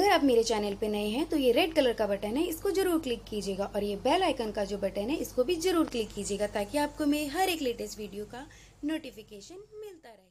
अगर आप मेरे चैनल पे नए हैं तो ये रेड कलर का बटन है, इसको ज़रूर क्लिक कीजिएगा और ये बेल आइकन का जो बटन है, इसको भी ज़रूर क्लिक कीजिएगा ताकि आपको मेरे हर एक लेटेस्ट वीडियो का नोटिफिकेशन मिलता रहे।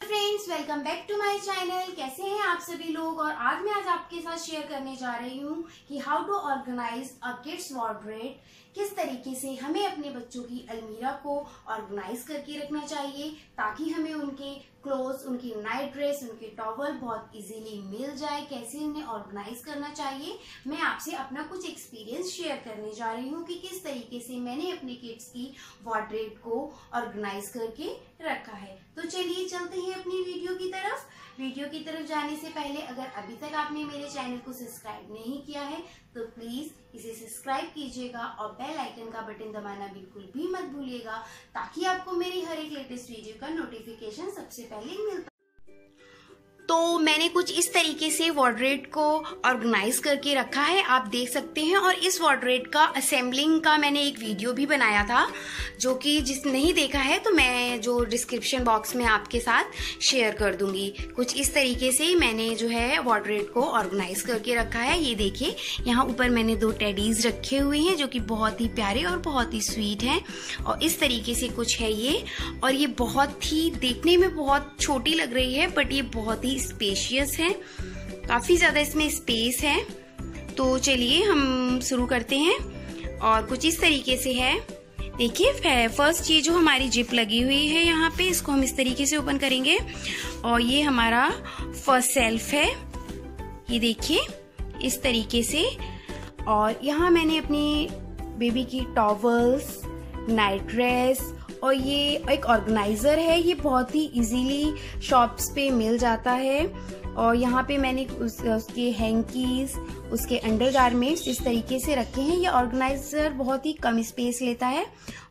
Friends welcome back to my channel कैसे हैं आप सभी लोग? और आज मैं आज आपके साथ शेयर करने जा रही हूँ कि how to organize a kids wardrobe किस तरीके से हमें अपने बच्चों की अलमीरा को ऑर्गेनाइज करके रखना चाहिए ताकि हमें उनके क्लोथ उनकी नाइट ड्रेस उनके टॉवल बहुत इजीली मिल जाए, कैसे उन्हें ऑर्गेनाइज करना चाहिए, मैं आपसे अपना कुछ एक्सपीरियंस शेयर करने जा रही हूँ कि किस तरीके से मैंने अपने किड्स की वार्ड्रेट को ऑर्गेनाइज करके रखा है। तो चलिए चलते हैं अपनी वीडियो की तरफ़। वीडियो की तरफ़ जाने से पहले अगर अभी तक आपने मेरे चैनल को सब्सक्राइब नहीं किया है तो प्लीज़ इसे सब्सक्राइब कीजिएगा और बेल आइकन का बटन दबाना बिल्कुल भी मत भूलिएगा, ताकि आपको मेरी हर एक लेटेस्ट वीडियो का नोटिफिकेशन सबसे पहले मिलता तो मैंने कुछ इस तरीके से वॉड्रेट को ऑर्गेनाइज करके रखा है, आप देख सकते हैं। और इस वॉड्रेट का असेंबलिंग का मैंने एक वीडियो भी बनाया था, जो कि जिस नहीं देखा है तो मैं जो डिस्क्रिप्शन बॉक्स में आपके साथ शेयर कर दूँगी। कुछ इस तरीके से मैंने जो है वॉड्रेट को ऑर्गेनाइज करके रखा है। ये देखिए, यहाँ ऊपर मैंने दो टेडीज रखे हुए हैं, जो कि बहुत ही प्यारे और बहुत ही स्वीट हैं। और इस तरीके से कुछ है ये। और ये बहुत ही देखने में बहुत छोटी लग रही है बट ये बहुत ही स्पेशियस है। काफ़ी ज़्यादा इसमें स्पेस है। तो चलिए हम शुरू करते हैं। और कुछ इस तरीके से है। देखिए फ़र्स्ट ये जो हमारी जिप लगी हुई है यहाँ पे, इसको हम इस तरीके से ओपन करेंगे। और ये हमारा फ़र्स्ट सेल्फ है। ये देखिए, इस तरीके से। और यहाँ मैंने अपनी बेबी की टॉवल्स नाइट ड्रेस और ये एक ऑर्गेनाइज़र है ये बहुत ही इजीली शॉप्स पे मिल जाता है। और यहाँ पे मैंने उस, उसके हैंकीज उसके अंडर इस तरीके से रखे हैं ये ऑर्गेनाइज़र बहुत ही कम स्पेस लेता है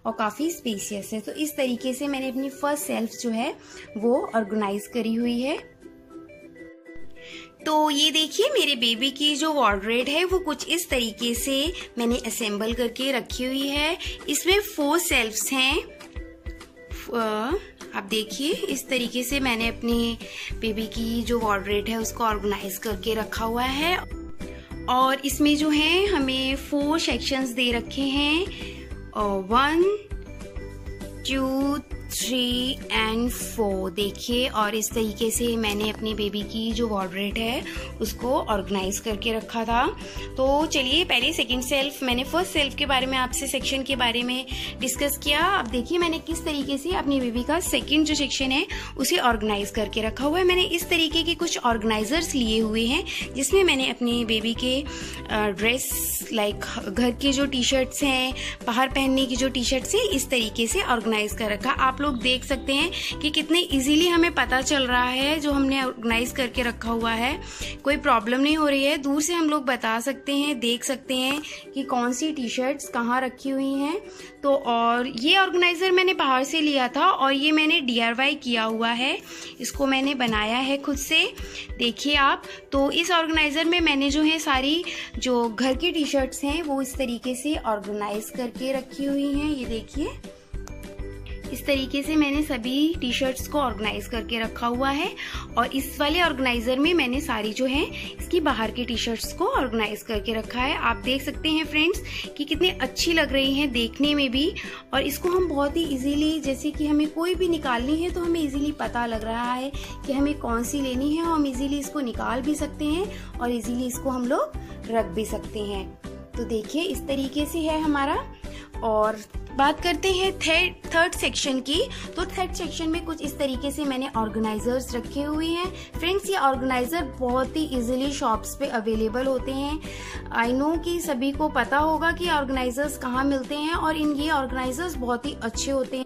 और काफ़ी स्पेसियस है। तो इस तरीके से मैंने अपनी फ़र्स्ट सेल्फ जो है वो ऑर्गेनाइज करी हुई है। तो ये देखिए मेरे बेबी की जो वॉर्ड्रेड है वो कुछ इस तरीके से मैंने असेंबल करके रखी हुई है। इसमें फोर सेल्फ्स हैं। आप देखिए, इस तरीके से मैंने अपनी बेबी की जो वॉर्डरेट है, उसको ऑर्गेनाइज करके रखा हुआ है। और इसमें जो है, हमें फोर सेक्शंस दे रखे हैं। One two three and four देखिए और इस तरीके से मैंने अपनी बेबी की जो वॉर्डरेट है, उसको ऑर्गेनाइज करके रखा था। तो चलिए, पहले सेकंड सेल्फ मैंने फ़र्स्ट सेल्फ के बारे में आपसे सेक्शन के बारे में डिस्कस किया। अब देखिए, मैंने किस तरीके से अपनी बेबी का सेकेंड जो सेक्शन है, उसे ऑर्गेनाइज करके रखा हुआ है। मैंने इस तरीके के कुछ ऑर्गेनाइजर्स लिए हुए हैं, जिसमें मैंने अपनी बेबी के ड्रेस लाइक घर के जो टी शर्ट्स हैं, बाहर पहनने की जो टी शर्ट्स हैं, इस तरीके से ऑर्गेनाइज कर रखा। आप लोग देख सकते हैं कि कितने इजीली हमें पता चल रहा है, जो हमने ऑर्गेनाइज करके रखा हुआ है। कोई प्रॉब्लम नहीं हो रही है। दूर से हम लोग बता सकते हैं, देख सकते हैं कि कौन सी टी शर्ट्स कहाँ रखी हुई हैं। तो और ये ऑर्गेनाइजर मैंने बाहर से लिया था और ये मैंने डी किया हुआ है। इसको मैंने बनाया है खुद से। देखिए आप तो इस ऑर्गेनाइजर में मैंने जो है सारी जो घर की टी शर्ट्स हैं, वो इस तरीके से ऑर्गेनाइज करके रखी हुई हैं। ये देखिए। इस तरीके से मैंने सभी टी शर्ट्स को ऑर्गेनाइज करके रखा हुआ है और इस वाले ऑर्गेनाइजर में मैंने सारी जो है, इसकी बाहर की टी शर्ट्स को ऑर्गेनाइज करके रखा है। आप देख सकते हैं फ्रेंड्स कि कितनी अच्छी लग रही हैं देखने में भी और इसको हम बहुत ही इजीली जैसे कि हमें कोई भी निकालनी है तो हमें इजीली पता लग रहा है कि हमें कौन सी लेनी है और हम इजीली इसको निकाल भी सकते हैं और इजीली इसको हम लोग रख भी सकते हैं। तो देखिए, इस तरीके से है हमारा और बात करते हैं थर्ड थर्ड सेक्शन की। तो थर्ड सेक्शन में कुछ इस तरीके से मैंने ऑर्गेनाइजर्स रखे हुए हैं। फ्रेंड्स ये ऑर्गेनाइजर बहुत ही इजीली शॉप्स पे अवेलेबल होते हैं। आई नो कि सभी को पता होगा कि ऑर्गेनाइजर्स कहाँ मिलते हैं और इन ये ऑर्गेनाइजर्स बहुत ही अच्छे होते हैं।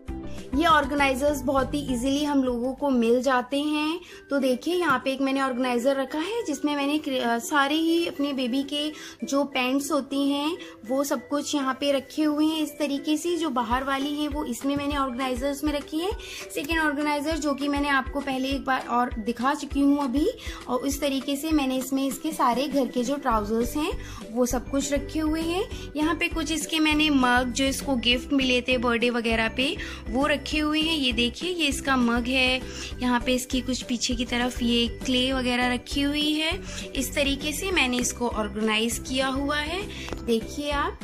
ये ऑर्गेनाइजर्स बहुत ही इजीली हम लोगों को मिल जाते हैं। तो देखिए, यहाँ पे एक मैंने ऑर्गेनाइजर रखा है, जिसमें मैंने सारे ही अपने बेबी के जो पैंट्स होती हैं, वो सब कुछ यहाँ पे रखे हुए हैं। इस तरीके से जो बाहर वाली है, वो इसमें मैंने ऑर्गेनाइजर्स में रखी है। सेकेंड ऑर्गेनाइजर जो कि मैंने आपको पहले एक बार और दिखा चुकी हूँ अभी, और इस तरीके से मैंने इसमें इसके सारे घर के जो ट्राउजर्स हैं, वो सब कुछ रखे हुए हैं। यहाँ पे कुछ इसके मैंने मग जो इसको गिफ्ट मिले थे बर्थडे वगैरह पे, वो रखे रखे हुए हैं। ये देखिए, ये इसका मग है। यहाँ पे इसकी कुछ पीछे की तरफ़ ये क्ले वगैरह रखी हुई है। इस तरीके से मैंने इसको ऑर्गेनाइज किया हुआ है। देखिए आप,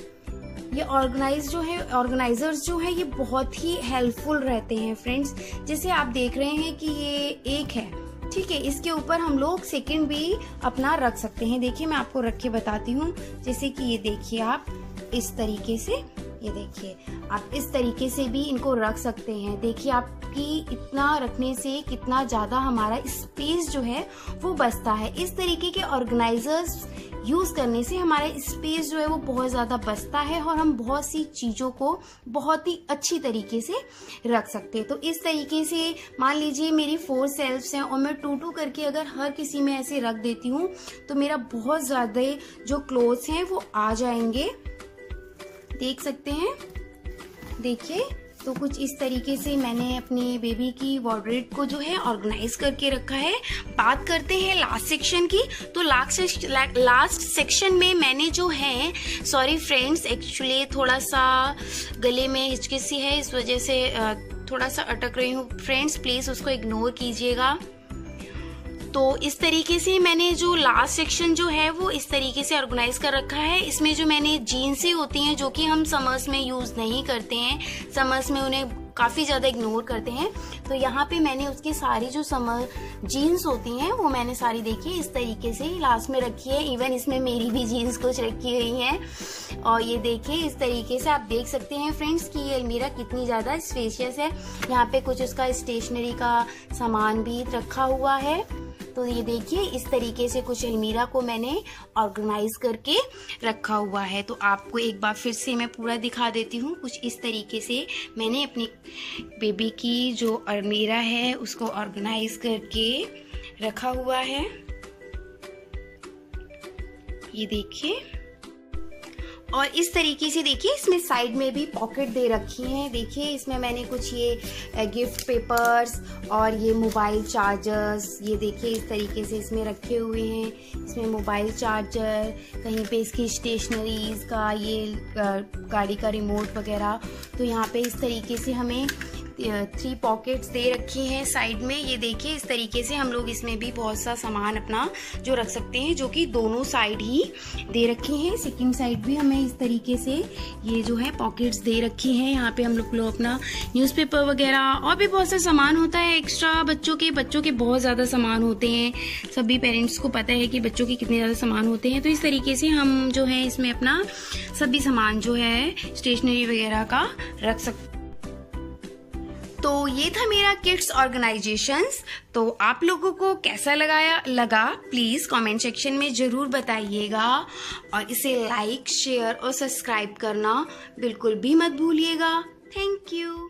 ये ऑर्गेनाइज जो है, ऑर्गेनाइजर्स जो है, ये बहुत ही हेल्पफुल रहते हैं, फ्रेंड्स। जैसे आप देख रहे हैं कि ये एक है। ठीक है, इसके ऊपर हम लोग सेकंड भी अपना रख सकते हैं। देखिए, मैं आपको रख के बताती हूँ। जैसे कि ये देखिए आप, इस तरीके से ये देखिए, आप इस तरीके से भी इनको रख सकते हैं। देखिए, आपकी इतना रखने से कितना ज़्यादा हमारा स्पेस जो है, वो बचता है। इस तरीके के ऑर्गेनाइजर्स यूज़ करने से हमारा स्पेस जो है, वो बहुत ज़्यादा बचता है और हम बहुत सी चीज़ों को बहुत ही अच्छी तरीके से रख सकते हैं। तो इस तरीके से मान लीजिए, मेरी फोर सेल्फ्स हैं और मैं टू टू करके अगर हर किसी में ऐसे रख देती हूँ तो मेरा बहुत ज़्यादा जो क्लोथ्स हैं, वो आ जाएँगे। देख सकते हैं। देखिए तो कुछ इस तरीके से मैंने अपनी बेबी की वॉर्ड्रेट को जो है ऑर्गेनाइज करके रखा है। बात करते हैं लास्ट सेक्शन की। तो लास्ट लास्ट सेक्शन में मैंने जो है सॉरी फ्रेंड्स एक्चुअली थोड़ा सा गले में हिचकिसी है, इस वजह से थोड़ा सा अटक रही हूँ। फ्रेंड्स प्लीज़ उसको इग्नोर कीजिएगा। तो इस तरीके से मैंने जो लास्ट सेक्शन जो है, वो इस तरीके से ऑर्गेनाइज कर रखा है। इसमें जो मैंने जीन्सें होती हैं, जो कि हम समर्स में यूज़ नहीं करते हैं समर्स में उन्हें काफ़ी ज़्यादा इग्नोर करते हैं। तो यहाँ पे मैंने उसकी सारी जो समर जीन्स होती हैं, वो मैंने सारी देखी, इस तरीके से लास्ट में रखी है। इवन इसमें मेरी भी जीन्स कुछ रखी हुई हैं। और ये देखिए इस तरीके से आप देख सकते हैं फ्रेंड्स कि ये अलमीरा कितनी ज़्यादा स्पेशियस है। यहाँ पे कुछ उसका स्टेशनरी का सामान भी रखा हुआ है। तो ये देखिए, इस तरीके से कुछ अलमीरा को मैंने ऑर्गेनाइज करके रखा हुआ है। तो आपको एक बार फिर से मैं पूरा दिखा देती हूँ। कुछ इस तरीके से मैंने अपनी बेबी की जो अलमीरा है, उसको ऑर्गेनाइज करके रखा हुआ है। ये देखिए। और इस तरीके से देखिए, इसमें साइड में भी पॉकेट दे रखी हैं। देखिए, इसमें मैंने कुछ ये गिफ्ट पेपर्स और ये मोबाइल चार्जर्स ये देखिए, इस तरीके से इसमें रखे हुए हैं। इसमें मोबाइल चार्जर कहीं पे इसकी स्टेशनरीज का ये गाड़ी का रिमोट वगैरह। तो यहाँ पे इस तरीके से हमें थ्री पॉकेट्स दे रखी हैं साइड में। ये देखिए, इस तरीके से हम लोग इसमें भी बहुत सा सामान अपना जो रख सकते हैं, जो कि दोनों साइड ही दे रखी हैं। सेकंड साइड भी हमें इस तरीके से ये जो है पॉकेट्स दे रखी हैं। यहाँ पे हम लोग लोग अपना न्यूज़पेपर वगैरह और भी बहुत सा सामान होता है। एक्स्ट्रा बच्चों के बच्चों के बहुत ज़्यादा सामान होते हैं। सभी पेरेंट्स को पता है कि बच्चों के कितने ज़्यादा सामान होते हैं। तो इस तरीके से हम जो है इसमें अपना सभी सामान जो है स्टेशनरी वगैरह का रख सकते तो ये था मेरा किड्स ऑर्गेनाइजेशन तो आप लोगों को कैसा लगाया, लगा? प्लीज़ कमेंट सेक्शन में ज़रूर बताइएगा और इसे लाइक शेयर और सब्सक्राइब करना बिल्कुल भी मत भूलिएगा. Thank you